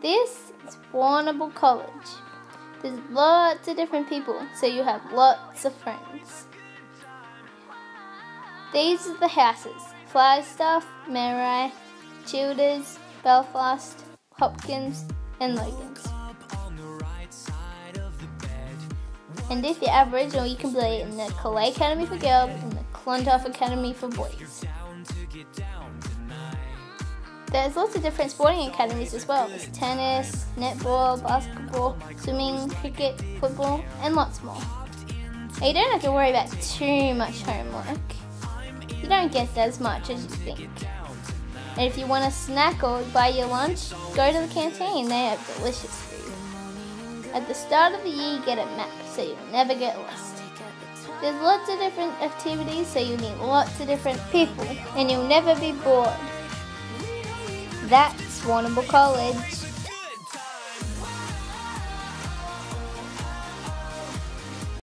This is Warrnambool College. There's lots of different people, so you have lots of friends. These are the houses Flagstaff, Menai, Childers, Belfast, Hopkins, and Logans. And if you're Aboriginal, you can play in the Calais Academy for girls and the Clontarf Academy for boys. There's lots of different sporting academies as well. There's tennis, netball, basketball, swimming, cricket, football, and lots more. You don't have to worry about too much homework. You don't get as much as you think. And if you want a snack or buy your lunch, go to the canteen. They have delicious food. At the start of the year, you get a map so you'll never get lost. There's lots of different activities, so you meet lots of different people, and you'll never be bored. That's Warrnambool College.